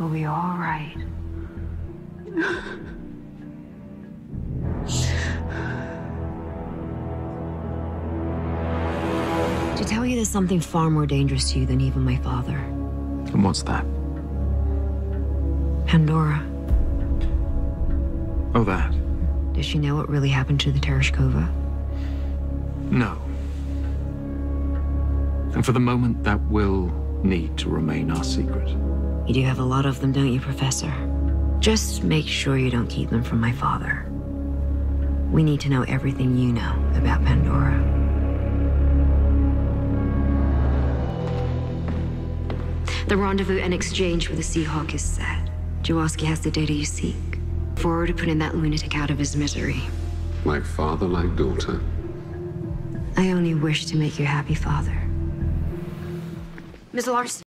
We'll be all right. to tell you there's something far more dangerous to you than even my father. And what's that? Pandora. Oh, that? Does she know what really happened to the Tereshkova? No. And for the moment, that will need to remain our secret. You do have a lot of them, don't you, Professor? Just make sure you don't keep them from my father. We need to know everything you know about Pandora. The rendezvous and exchange with the Seahawk is set. Jaworski has the data you seek. Forward to putting that lunatic out of his misery. Like father, like daughter. I only wish to make you happy, Father. Miss Larson.